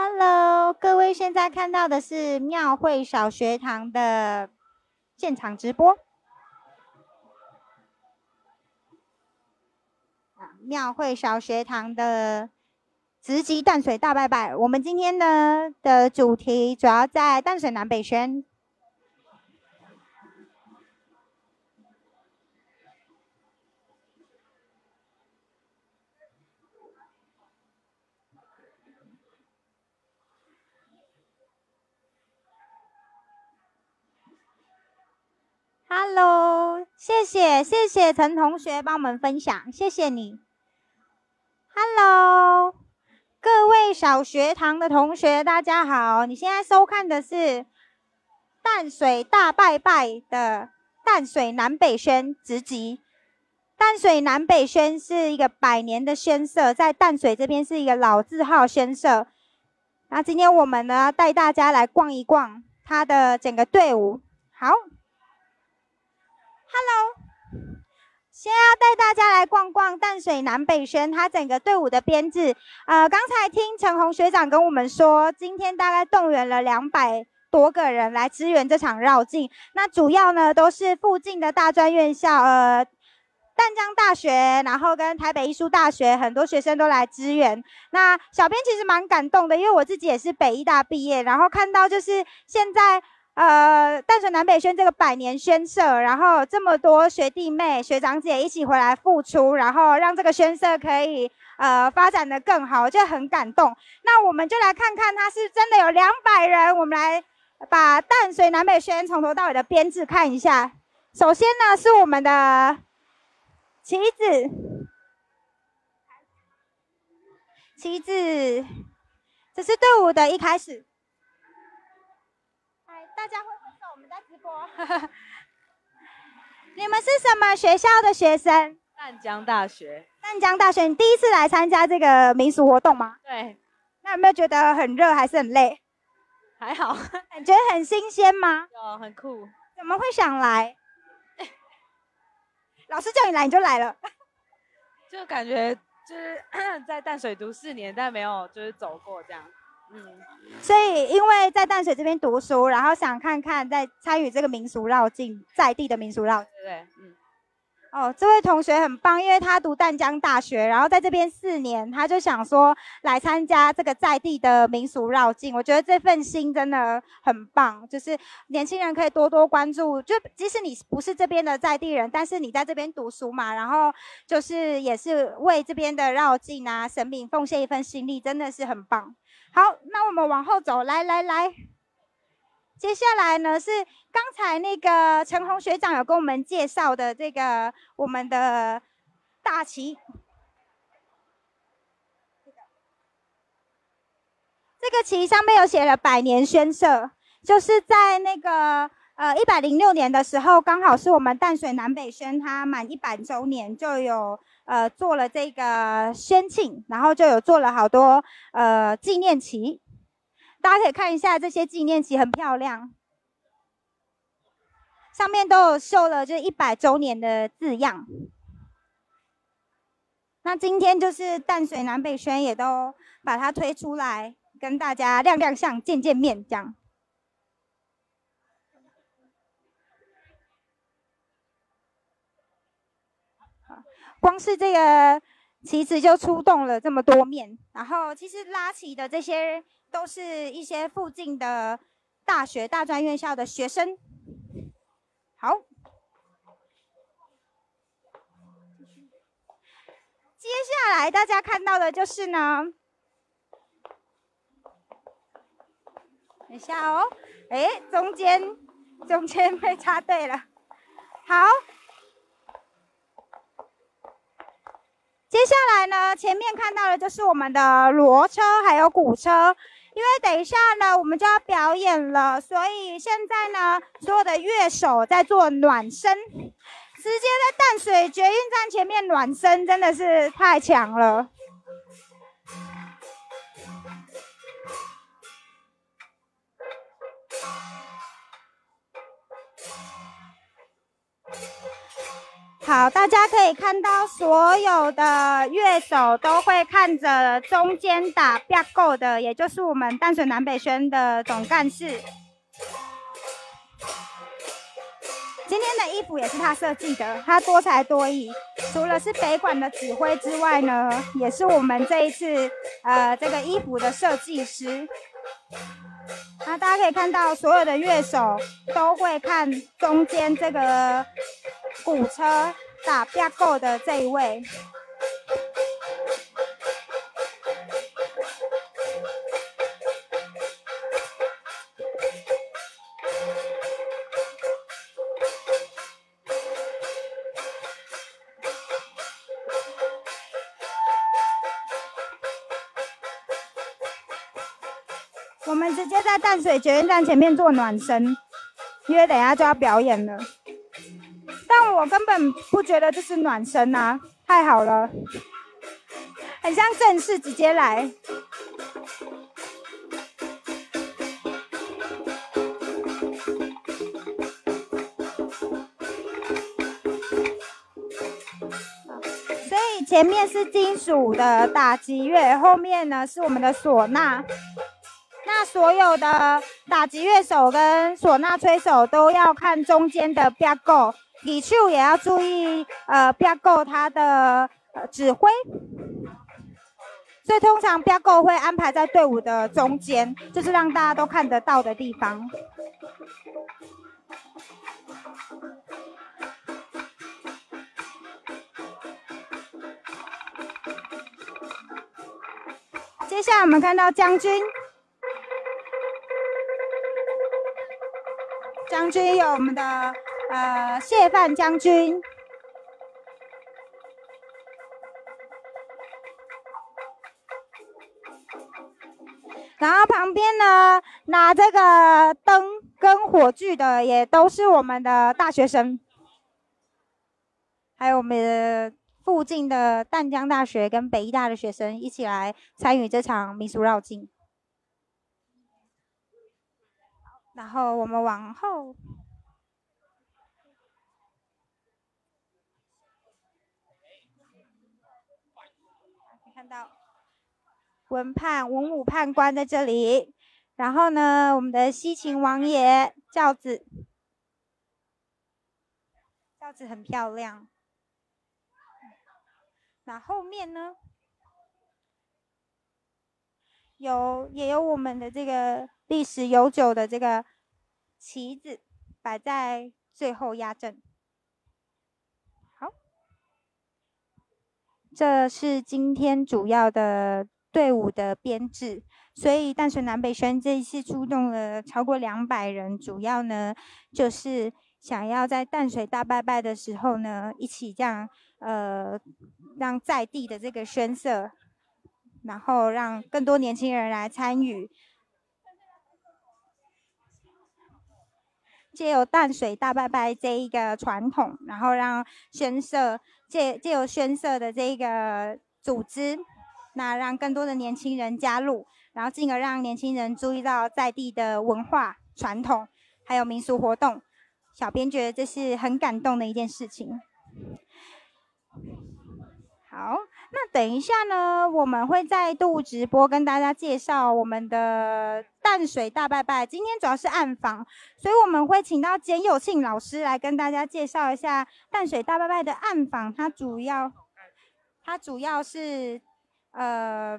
Hello，各位现在看到的是庙会小学堂的现场直播。庙会小学堂的直击淡水大拜拜。我们今天呢的主题主要在淡水南北轩。Hello，谢谢谢谢陈同学帮我们分享，谢谢你。Hello，各位小学堂的同学，大家好！你现在收看的是淡水大拜拜的淡水南北轩直击。淡水南北轩是一个百年的轩社，在淡水这边是一个老字号轩社。那今天我们呢，带大家来逛一逛它的整个队伍。好。Hello，先要带大家来逛逛淡水南北轩，它整个队伍的编制。呃，刚才听陈红学长跟我们说，今天大概动员了两百多个人来支援这场绕境。那主要呢都是附近的大专院校，呃，淡江大学，然后跟台北艺术大学，很多学生都来支援。那小编其实蛮感动的，因为我自己也是北艺大毕业，然后看到就是现在。呃，淡水南北轩这个百年轩社，然后这么多学弟妹、学长姐一起回来付出，然后让这个轩社可以呃发展的更好，就很感动。那我们就来看看，他是真的有两百人。我们来把淡水南北轩从头到尾的编制看一下。首先呢，是我们的旗子，旗子，这是队伍的一开始。大家挥挥手，我们在直播。你们是什么学校的学生？淡江大学。淡江大学，你第一次来参加这个民俗活动吗？对。那有没有觉得很热还是很累？还好。感觉很新鲜吗？有，很酷。怎么会想来？老师叫你来你就来了。就感觉就是 在淡水读四年，但没有就是走过这样。嗯，所以因为在淡水这边读书，然后想看看在参与这个民俗绕境，在地的民俗绕，对对？嗯。哦，这位同学很棒，因为他读淡江大学，然后在这边四年，他就想说来参加这个在地的民俗绕境。我觉得这份心真的很棒，就是年轻人可以多多关注，就即使你不是这边的在地人，但是你在这边读书嘛，然后就是也是为这边的绕境啊神明奉献一份心力，真的是很棒。好，那我们往后走，来来来，接下来呢是刚才那个陈红学长有跟我们介绍的这个我们的大旗，这个旗上面有写了百年宣社，就是在那个呃一百零六年的时候，刚好是我们淡水南北宣它满一百周年，就有。呃，做了这个宣庆，然后就有做了好多呃纪念旗，大家可以看一下这些纪念旗很漂亮，上面都有绣了就是一百周年的字样。那今天就是淡水南北轩也都把它推出来，跟大家亮亮相、见见面这样。光是这个旗子就出动了这么多面，然后其实拉旗的这些都是一些附近的大学、大专院校的学生。好，接下来大家看到的就是呢，等一下哦，哎，中间中间被插队了，好。接下来呢，前面看到的就是我们的骡车还有鼓车，因为等一下呢，我们就要表演了，所以现在呢，所有的乐手在做暖身，直接在淡水捷运站前面暖身，真的是太强了。好，大家可以看到，所有的乐手都会看着中间打标够的，也就是我们淡水南北宣的总干事。今天的衣服也是他设计的，他多才多艺，除了是北管的指挥之外呢，也是我们这一次呃这个衣服的设计师。那大家可以看到，所有的乐手都会看中间这个。鼓车打架构的这一位，我们直接在淡水捷运站前面做暖身，因为等下就要表演了。我根本不觉得这是暖身啊，太好了，很像正式直接来。所以前面是金属的打击乐，后面呢是我们的唢呐。那所有的打击乐手跟唢呐吹手都要看中间的标构。李秀也要注意，呃，标构他的呃指挥，所以通常标构会安排在队伍的中间，就是让大家都看得到的地方。接下来我们看到将军，将军有我们的。呃，谢范将军，然后旁边呢拿这个灯跟火炬的也都是我们的大学生，还有我们的附近的淡江大学跟北医大的学生一起来参与这场民俗绕境。然后我们往后。到文判文武判官在这里，然后呢，我们的西秦王爷轿子，轿子很漂亮。那后面呢，有也有我们的这个历史悠久的这个旗子摆在最后压阵。这是今天主要的队伍的编制，所以淡水南北宣这一次出动了超过两百人，主要呢就是想要在淡水大拜拜的时候呢，一起这样呃让在地的这个宣色，然后让更多年轻人来参与，借由淡水大拜拜这一个传统，然后让宣社。借借由宣社的这一个组织，那让更多的年轻人加入，然后进而让年轻人注意到在地的文化传统，还有民俗活动。小编觉得这是很感动的一件事情。好，那等一下呢，我们会再度直播跟大家介绍我们的淡水大拜拜。今天主要是暗访，所以我们会请到简有庆老师来跟大家介绍一下淡水大拜拜的暗访。它主要，它主要是，呃。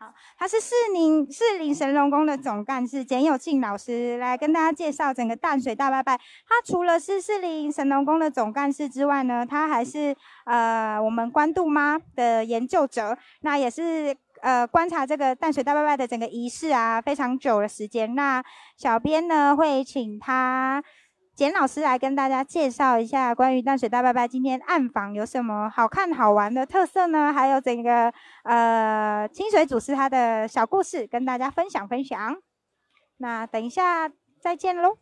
好，他是士林士林神龙宫的总干事简有庆老师来跟大家介绍整个淡水大拜拜。他除了是士林神龙宫的总干事之外呢，他还是呃我们关渡妈的研究者，那也是呃观察这个淡水大拜拜的整个仪式啊非常久的时间。那小编呢会请他。简老师来跟大家介绍一下关于淡水大拜拜今天暗访有什么好看好玩的特色呢？还有整个呃清水祖师他的小故事跟大家分享分享。那等一下再见喽。